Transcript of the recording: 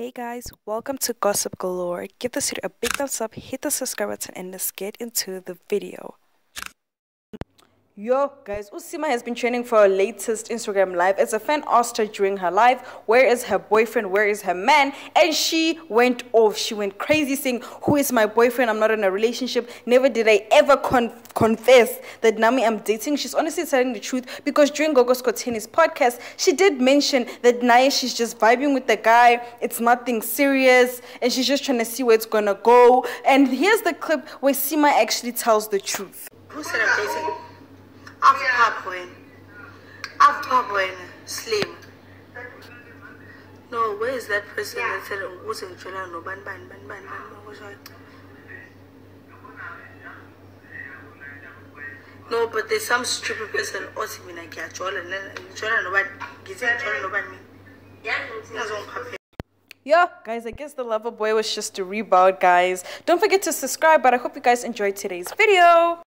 Hey guys, welcome to Gossip Galore. Give this video a big thumbs up, hit the subscribe button, and let's get into the video. Yo, guys, Usima has been training for her latest Instagram live. As a fan asked her during her live, where is her boyfriend, where is her man? And she went off. She went crazy saying, who is my boyfriend? I'm not in a relationship. Never did I ever con confess that Nami I'm dating. She's honestly telling the truth because during Gogo Skhotheni's podcast, she did mention that Naya, she's just vibing with the guy. It's nothing serious. And she's just trying to see where it's going to go. And here's the clip where Seemah actually tells the truth. Who said I'm dating? I've pop when. I've pop when. Slim. No, where is that person that said who's in China? No, ban ban ban ban ban. No, but there's some stupid person also mina ngiyajola ngijola noba ngithi ngijola noba mina. Ngazongiphaphela. Yeah, guys, I guess the lover boy was just a rebound, guys. Don't forget to subscribe, but I hope you guys enjoyed today's video.